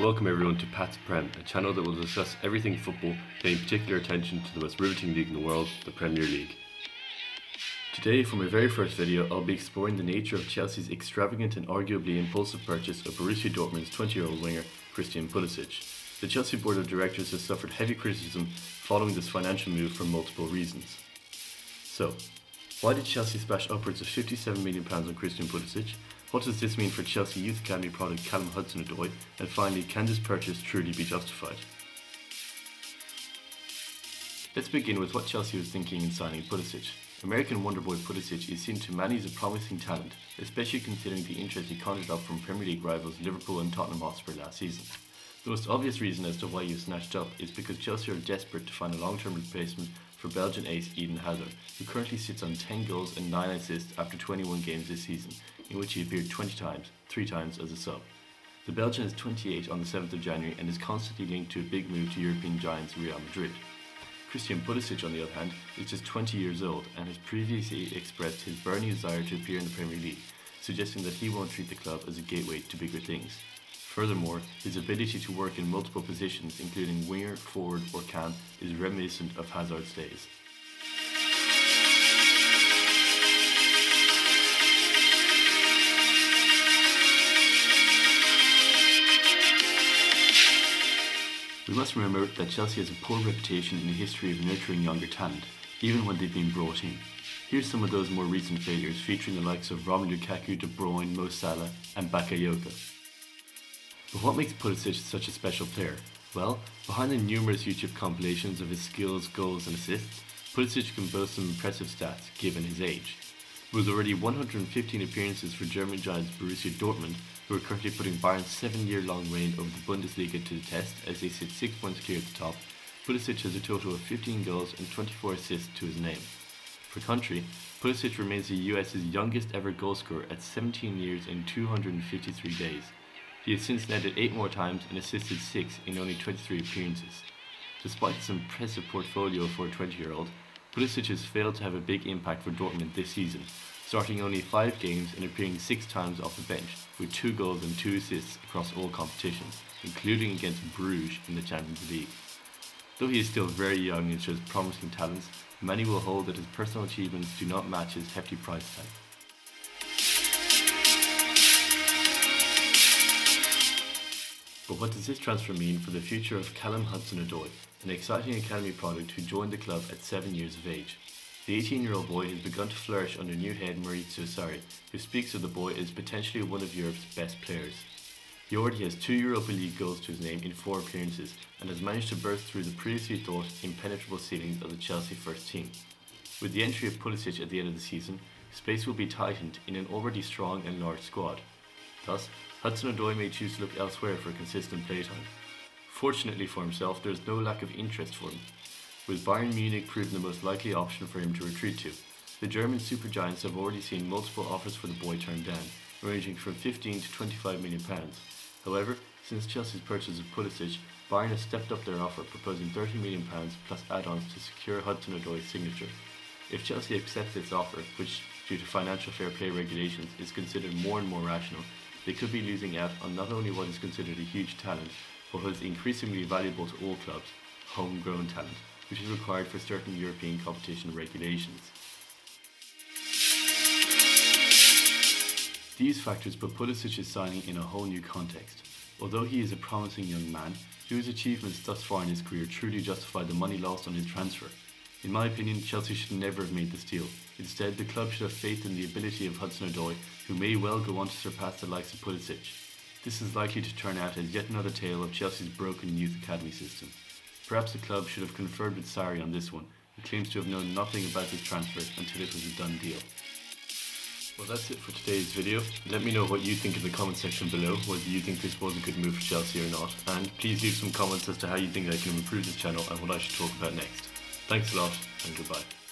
Welcome everyone to Pat's Prem, a channel that will discuss everything football, paying particular attention to the most riveting league in the world, the Premier League. Today, for my very first video, I'll be exploring the nature of Chelsea's extravagant and arguably impulsive purchase of Borussia Dortmund's 20-year-old winger, Christian Pulisic. The Chelsea board of directors has suffered heavy criticism following this financial move for multiple reasons. So, why did Chelsea splash upwards of £57 million on Christian Pulisic? What does this mean for Chelsea Youth Academy product Callum Hudson-Odoi? And finally, can this purchase truly be justified? Let's begin with what Chelsea was thinking in signing Pulisic. American wonderboy Pulisic is seen to many as a promising talent, especially considering the interest he conjured up from Premier League rivals Liverpool and Tottenham Hotspur last season. The most obvious reason as to why he was snatched up is because Chelsea are desperate to find a long-term replacement for Belgian ace Eden Hazard, who currently sits on 10 goals and 9 assists after 21 games this season, in which he appeared 20 times, 3 times as a sub. The Belgian is 28 on the 7th of January and is constantly linked to a big move to European giants Real Madrid. Christian Pulisic, on the other hand, is just 20 years old and has previously expressed his burning desire to appear in the Premier League, suggesting that he won't treat the club as a gateway to bigger things. Furthermore, his ability to work in multiple positions, including winger, forward, or cam, is reminiscent of Hazard's days. We must remember that Chelsea has a poor reputation in the history of nurturing younger talent, even when they've been brought in. Here's some of those more recent failures featuring the likes of Romelu Lukaku, De Bruyne, Mo Salah and Bakayoko. But what makes Pulisic such a special player? Well, behind the numerous YouTube compilations of his skills, goals and assists, Pulisic can boast some impressive stats given his age. With already 115 appearances for German giants Borussia Dortmund, who are currently putting Bayern's seven-year-long reign over the Bundesliga to the test as they sit six points clear at the top, Pulisic has a total of 15 goals and 24 assists to his name. For country, Pulisic remains the US's youngest ever goalscorer at 17 years and 253 days. He has since netted 8 more times and assisted 6 in only 23 appearances. Despite his impressive portfolio for a 20-year-old, Pulisic has failed to have a big impact for Dortmund this season, starting only 5 games and appearing 6 times off the bench, with 2 goals and 2 assists across all competitions, including against Bruges in the Champions League. Though he is still very young and shows promising talents, many will hold that his personal achievements do not match his hefty price tag. But what does this transfer mean for the future of Callum Hudson-Odoi, an exciting academy product who joined the club at 7 years of age? The 18-year-old boy has begun to flourish under new head Maurizio Sarri, who speaks of the boy as potentially one of Europe's best players. He already has two Europa League goals to his name in four appearances and has managed to burst through the previously thought impenetrable ceilings of the Chelsea first team. With the entry of Pulisic at the end of the season, space will be tightened in an already strong and large squad. Thus, Hudson-Odoi may choose to look elsewhere for a consistent playtime. Fortunately for himself, there is no lack of interest for him, with Bayern Munich proving the most likely option for him to retreat to. The German supergiants have already seen multiple offers for the boy turned down, ranging from 15 to 25 million pounds. However, since Chelsea's purchase of Pulisic, Bayern has stepped up their offer, proposing 30 million pounds plus add-ons to secure Hudson-Odoi's signature. If Chelsea accepts its offer, which due to financial fair play regulations is considered more and more rational, they could be losing out on not only what is considered a huge talent, but what is increasingly valuable to all clubs, homegrown talent, which is required for certain European competition regulations. These factors put Pulisic's signing in a whole new context. Although he is a promising young man, his achievements thus far in his career truly justify the money lost on his transfer. In my opinion, Chelsea should never have made this deal. Instead, the club should have faith in the ability of Hudson-Odoi, who may well go on to surpass the likes of Pulisic. This is likely to turn out as yet another tale of Chelsea's broken youth academy system. Perhaps the club should have conferred with Sarri on this one, who claims to have known nothing about this transfer until it was a done deal. Well that's it for today's video. Let me know what you think in the comment section below, whether you think this was a good move for Chelsea or not, and please leave some comments as to how you think I can improve this channel and what I should talk about next. Thanks a lot, and goodbye.